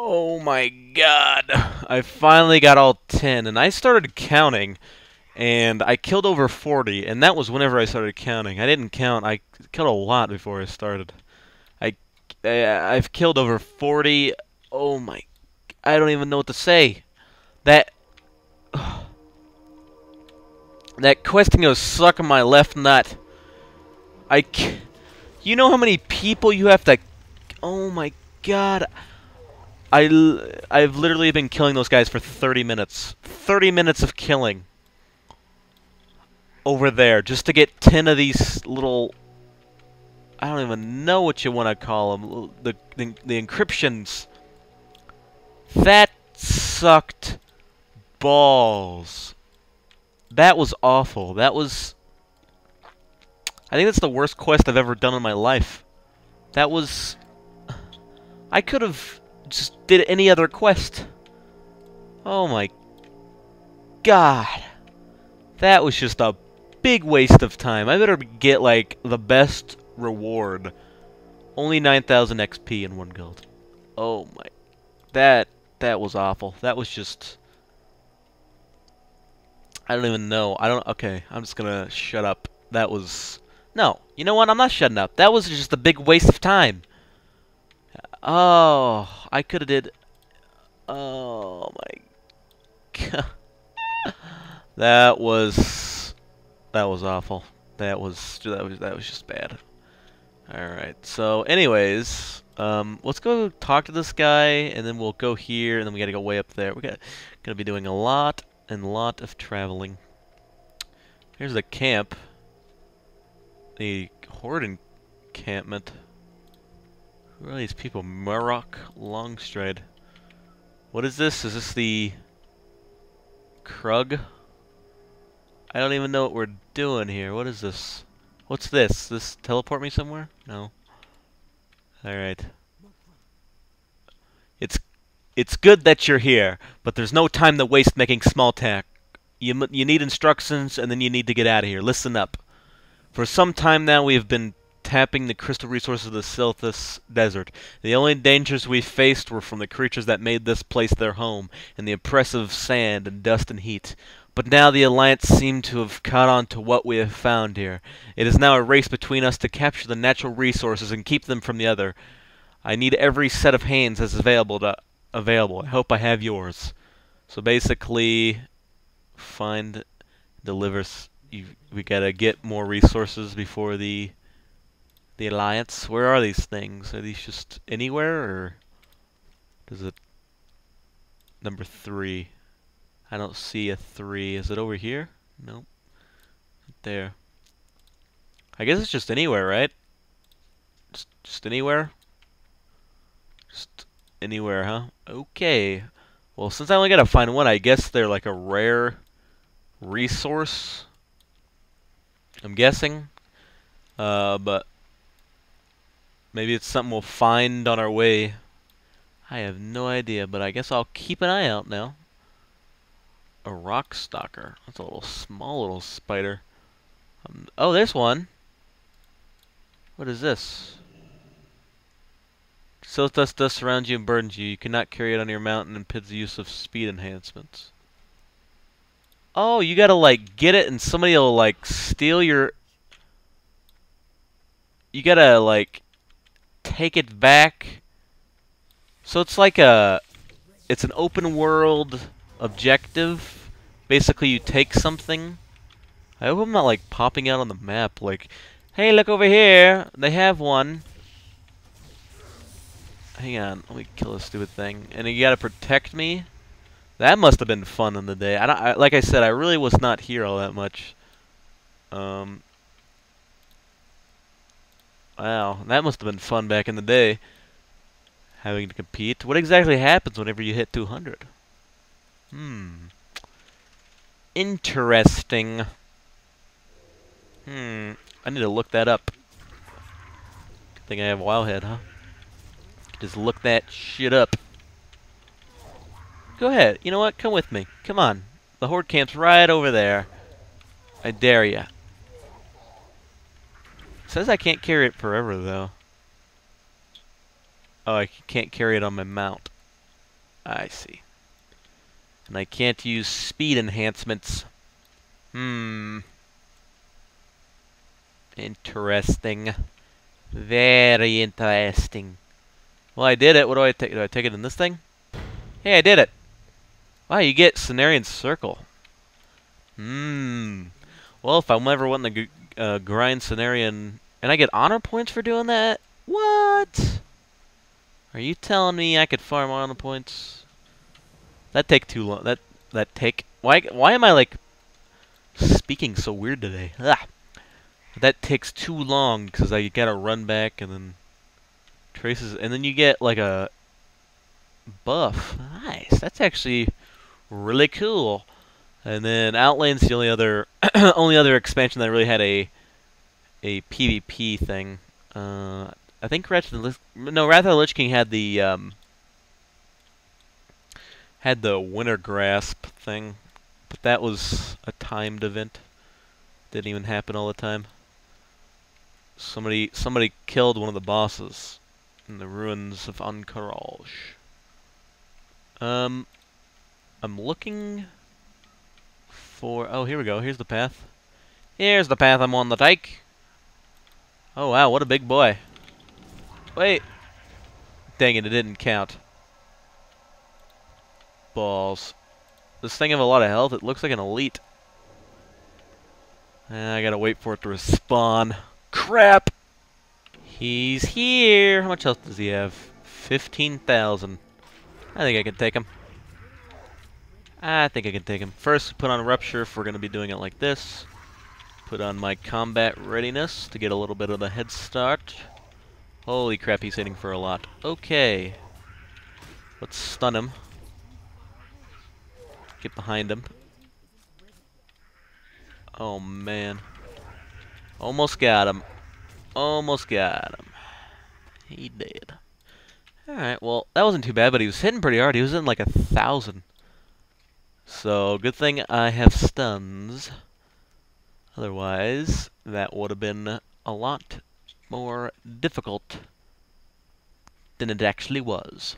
Oh my god. I finally got all 10, and I started counting, and I killed over 40, and that was whenever I started counting. I didn't count. I killed a lot before I started. I, I I've killed over 40. Oh my. I don't even know what to say. That. that questing goes suck on my left nut. I. You know how many people you have to. Oh my god. I, I've literally been killing those guys for 30 minutes. 30 minutes of killing. Over there, just to get 10 of these little... I don't even know what you want to call them. The, the, the encryptions. That sucked balls. That was awful. That was... I think that's the worst quest I've ever done in my life. That was... I could have just did any other quest. Oh my god. That was just a big waste of time. I better get, like, the best reward. Only 9,000 XP in one guild. Oh my... That... That was awful. That was just... I don't even know. I don't... Okay, I'm just gonna shut up. That was... No. You know what? I'm not shutting up. That was just a big waste of time. Oh, I could have did. Oh my god, that was that was awful. That was that was that was just bad. All right. So, anyways, um, let's go talk to this guy, and then we'll go here, and then we gotta go way up there. We're gonna gonna be doing a lot and lot of traveling. Here's the camp. The horde encampment. Who are these people? Murok Longstride. What is this? Is this the Krug? I don't even know what we're doing here. What is this? What's this? This teleport me somewhere? No. Alright. It's it's good that you're here, but there's no time to waste making small talk. You, you need instructions, and then you need to get out of here. Listen up. For some time now, we have been tapping the crystal resources of the Silithus Desert. The only dangers we faced were from the creatures that made this place their home, and the oppressive sand and dust and heat. But now the Alliance seem to have caught on to what we have found here. It is now a race between us to capture the natural resources and keep them from the other. I need every set of hands that's available to available. I hope I have yours. So basically, find, delivers. You, we gotta get more resources before the the Alliance. Where are these things? Are these just anywhere, or does it... Number three. I don't see a three. Is it over here? Nope. There. I guess it's just anywhere, right? Just, just anywhere? Just anywhere, huh? Okay. Well, since I only gotta find one, I guess they're like a rare resource. I'm guessing. Uh, but Maybe it's something we'll find on our way. I have no idea, but I guess I'll keep an eye out now. A rock stalker. That's a little small little spider. Um, oh, there's one. What is this? Silithyst dust surrounds you and burdens you. You cannot carry it on your mountain and impedes the use of speed enhancements. Oh, you gotta like get it and somebody will like steal your... You gotta like take it back. So it's like a, it's an open world objective. Basically, you take something. I hope I'm not like popping out on the map like, hey, look over here. They have one. Hang on, let me kill this stupid thing. And you gotta protect me. That must have been fun in the day. I, I like I said, I really was not here all that much. Um, Wow, that must have been fun back in the day. Having to compete. What exactly happens whenever you hit 200? Hmm. Interesting. Hmm. I need to look that up. Good thing I have a Wowhead, huh? Just look that shit up. Go ahead. You know what? Come with me. Come on. The Horde camp's right over there. I dare ya says I can't carry it forever, though. Oh, I can't carry it on my mount. I see. And I can't use speed enhancements. Hmm. Interesting. Very interesting. Well, I did it. What do I take? Do I take it in this thing? Hey, I did it. Wow, you get Cenarion Circle. Hmm. Well, if I'm ever wanting to uh, grind Cenarion... And I get honor points for doing that? What? Are you telling me I could farm honor points? That take too long. That that take... Why, why am I, like, speaking so weird today? Ah. That takes too long, because I gotta run back and then... Traces... And then you get, like, a buff. Nice. That's actually really cool. And then Outland's the only other only other expansion that really had a a PvP thing. Uh, I think Ratchet and Lich, no Wrath of the Lich King had the um, had the Wintergrasp thing, but that was a timed event. Didn't even happen all the time. Somebody somebody killed one of the bosses in the ruins of Ahn'Qiraj. Um, I'm looking for... Oh, here we go. Here's the path. Here's the path I'm on the take. Oh, wow. What a big boy. Wait. Dang it. It didn't count. Balls. This thing have a lot of health. It looks like an elite. Eh, I gotta wait for it to respawn. Crap! He's here. How much health does he have? 15,000. I think I can take him. I think I can take him. First, put on Rupture if we're going to be doing it like this. Put on my combat readiness to get a little bit of a head start. Holy crap, he's hitting for a lot. Okay. Let's stun him. Get behind him. Oh, man. Almost got him. Almost got him. He did. Alright, well, that wasn't too bad, but he was hitting pretty hard. He was in like a thousand. So, good thing I have stuns. Otherwise, that would have been a lot more difficult than it actually was.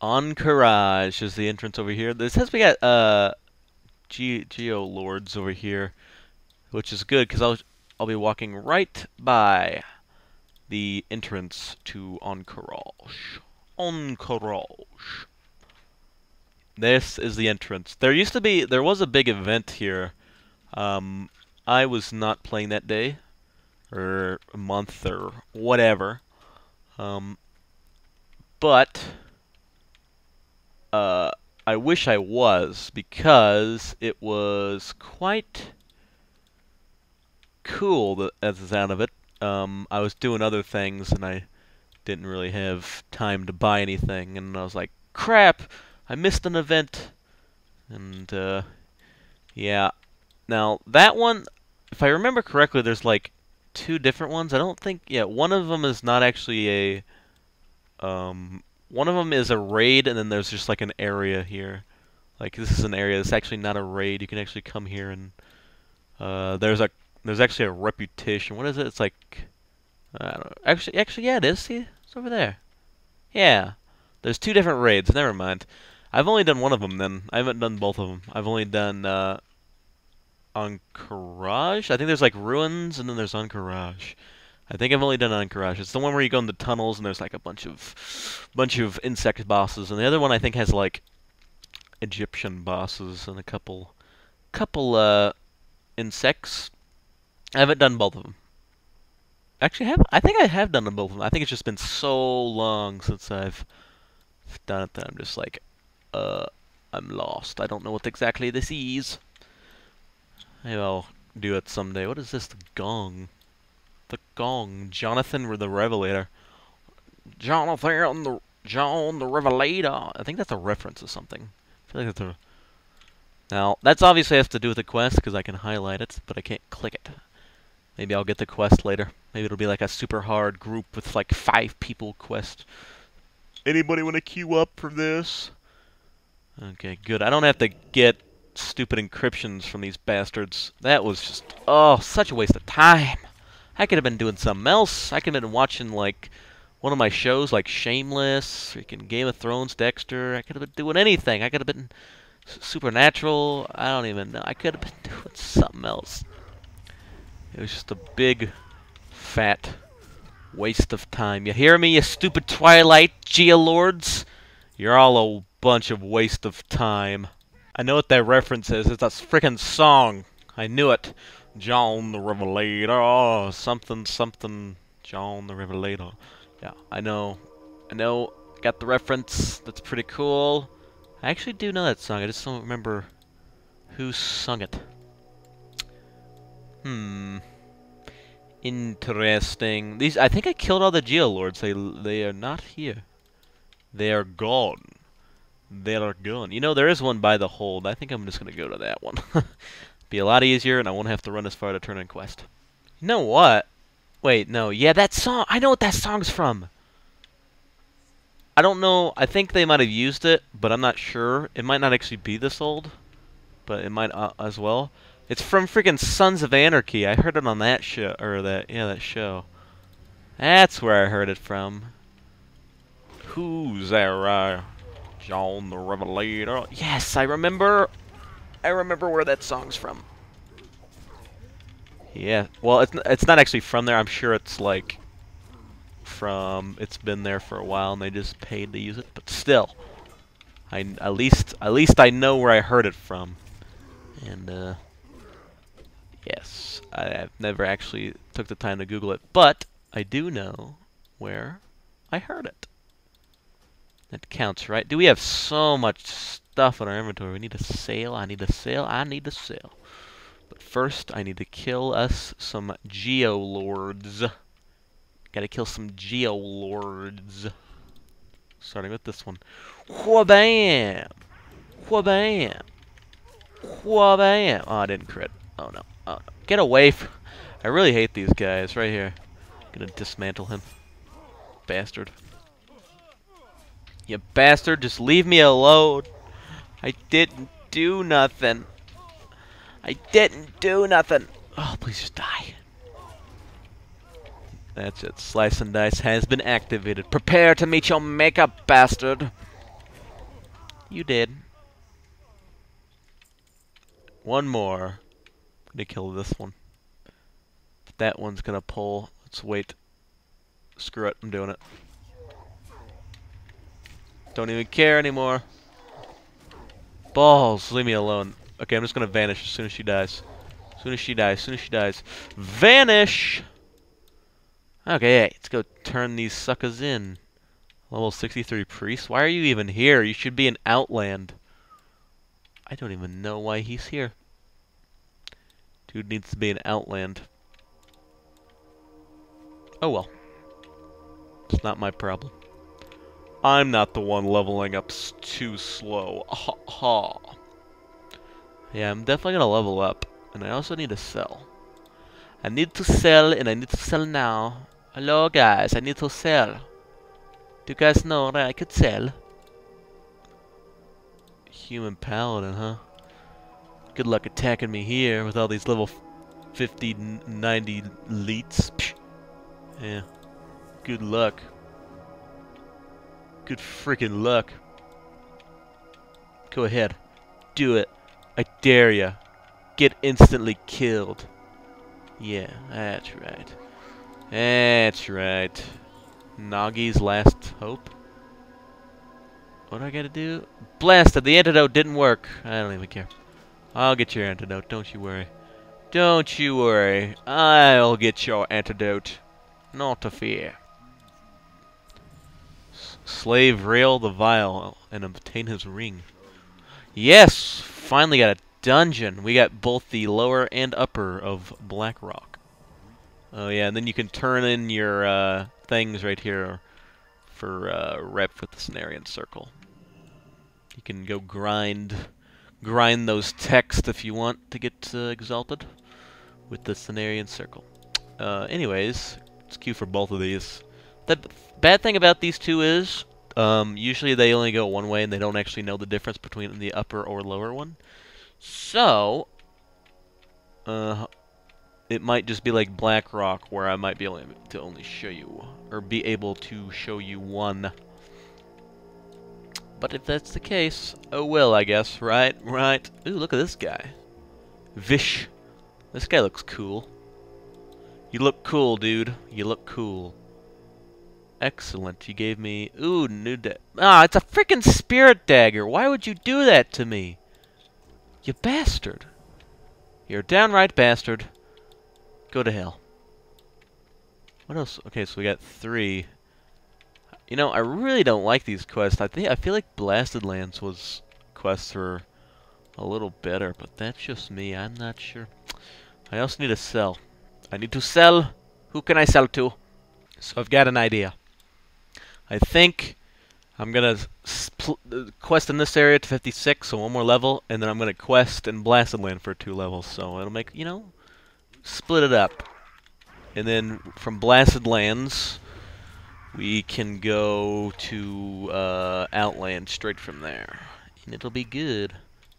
Ahn'Qiraj is the entrance over here. This says we got uh, Ge Geo Lords over here, which is good because I'll I'll be walking right by the entrance to Ahn'Qiraj. Ahn'Qiraj. This is the entrance. There used to be, there was a big event here. Um, I was not playing that day, or a month, or whatever. Um, but, uh, I wish I was, because it was quite cool, as the sound of it. Um, I was doing other things and I didn't really have time to buy anything, and I was like, crap, I missed an event. And, uh, yeah. Now, that one, if I remember correctly, there's like two different ones. I don't think, yeah, one of them is not actually a, um, one of them is a raid, and then there's just like an area here. Like, this is an area that's actually not a raid. You can actually come here and, uh, there's a there's actually a reputation. What is it? It's like I don't. Actually, actually, yeah, it is. See, it's over there. Yeah, there's two different raids. Never mind. I've only done one of them. Then I haven't done both of them. I've only done uh, Ahn'Qiraj. I think there's like ruins, and then there's Ahn'Qiraj. I think I've only done Ahn'Qiraj. It's the one where you go in the tunnels, and there's like a bunch of bunch of insect bosses, and the other one I think has like Egyptian bosses and a couple couple uh insects I haven't done both of them. Actually, I have I think I have done them both of them. I think it's just been so long since I've done it that I'm just like, uh, I'm lost. I don't know what exactly this is. Maybe I'll do it someday. What is this? The gong. The gong. Jonathan the Revelator. Jonathan the John the Revelator. I think that's a reference to something. I feel like that's a. Now that's obviously has to do with the quest because I can highlight it, but I can't click it. Maybe I'll get the quest later. Maybe it'll be like a super hard group with like five people quest. Anybody want to queue up for this? Okay, good. I don't have to get stupid encryptions from these bastards. That was just, oh, such a waste of time. I could have been doing something else. I could have been watching, like, one of my shows like Shameless, freaking Game of Thrones, Dexter. I could have been doing anything. I could have been Supernatural. I don't even know. I could have been doing something else. It was just a big, fat waste of time. You hear me, you stupid Twilight Geolords? You're all a bunch of waste of time. I know what that reference is. It's a freaking song. I knew it. John the Revelator. Oh, Something, something. John the Revelator. Yeah, I know. I know. Got the reference. That's pretty cool. I actually do know that song. I just don't remember who sung it. Hmm. Interesting. These I think I killed all the Geolords. They they are not here. They are gone. They are gone. You know, there is one by the hold. I think I'm just gonna go to that one. Be a lot easier, and I won't have to run as far to turn in quest. You know what? Wait, no. Yeah, that song. I know what that song's from. I don't know. I think they might have used it, but I'm not sure. It might not actually be this old, but it might uh, as well. It's from freaking Sons of Anarchy. I heard it on that show, or that yeah, that show. That's where I heard it from. Who's there? Uh, John the Revelator. Yes, I remember. I remember where that song's from. Yeah. Well, it's it's not actually from there. I'm sure it's like from it's been there for a while and they just paid to use it, but still. I at least at least I know where I heard it from. And uh yes, I, have never actually took the time to Google it, but I do know where I heard it. That counts, right? Do we have so much stuff in our inventory? We need a sail. I need a sail. I need a sail. But first, I need to kill us some geolords. Gotta kill some geolords. Starting with this one. Whabam! Whabam! Whabam! Oh, I didn't crit. Oh no. Oh no. Get away from... I really hate these guys right here. Gonna dismantle him. Bastard. You bastard, just leave me alone. I didn't do nothing. I didn't do nothing. Oh, please just die. That's it. Slice and Dice has been activated. Prepare to meet your maker, bastard. You did. One more. I'm gonna kill this one. That one's gonna pull. Let's wait. Screw it. I'm doing it. Don't even care anymore. Balls. Leave me alone. Okay, I'm just gonna vanish as soon as she dies. As soon as she dies. As soon as she dies. Vanish! Okay, let's go turn these suckers in. Level 63 priest? Why are you even here? You should be in Outland. I don't even know why he's here. Dude needs to be in Outland. Oh well. It's not my problem. I'm not the one leveling up too slow. Ha ha. Yeah, I'm definitely gonna level up. And I also need to sell. I need to sell, and I need to sell now. Hello guys, I need to sell. Do you guys know that I could sell? Human paladin, huh? Good luck attacking me here with all these level 50, 90 elites. Psh. Yeah. Good luck. Good freaking luck. Go ahead. Do it. I dare ya. Get instantly killed. Yeah, that's right. That's right. Noggle's last hope. What do I gotta do? Blasted! The antidote didn't work. I don't even care. I'll get your antidote, don't you worry. Don't you worry. I'll get your antidote. Not to fear. Slay Vyral the Vile and obtain his ring. Yes! Finally got a dungeon. We got both the lower and upper of Blackrock. Oh yeah, and then you can turn in your uh, things right here for uh, rep with the Cenarion Circle. You can go grind grind those texts if you want to get uh, exalted with the Cenarion Circle. Uh, anyways, it's Q for both of these. The bad thing about these two is um, usually they only go one way and they don't actually know the difference between the upper or lower one. So, uh, it might just be like Blackrock, where I might be able to only show you, or be able to show you one. But if that's the case, oh well, I guess, right? Right? Ooh, look at this guy. Vish. This guy looks cool. You look cool, dude. You look cool. Excellent. You gave me... Ooh, new da Ah, it's a freaking spirit dagger. Why would you do that to me? You bastard. You're a downright bastard. Go to hell. What else? Okay, so we got three. You know, I really don't like these quests. I think I feel like Blasted Lands was quests were a little better, but that's just me. I'm not sure. I also need to sell. I need to sell. Who can I sell to? So I've got an idea. I think I'm gonna quest in this area to 56, so one more level, and then I'm gonna quest in Blasted Land for two levels. So it'll make you know, split it up, and then from Blasted Lands, we can go to uh, Outland straight from there, and it'll be good.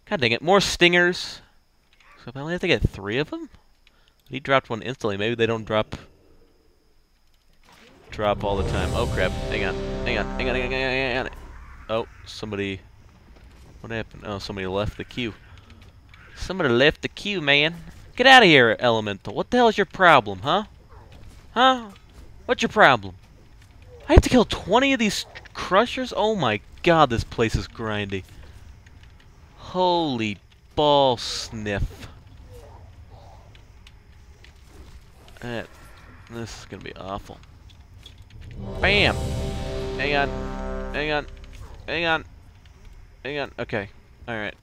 God dang it, more stingers. So I only have to get three of them. He dropped one instantly. Maybe they don't drop drop all the time. Oh crap! Hang on, hang on, hang on, hang on, hang on. Oh, somebody. What happened? Oh, somebody left the queue. Somebody left the queue, man. Get out of here, Elemental. What the hell is your problem, huh? Huh? What's your problem? I have to kill 20 of these crushers? Oh my god, this place is grindy. Holy ball sniff. That, this is gonna be awful. Bam! Hang on. Hang on. Hang on. Hang on. Okay. Alright.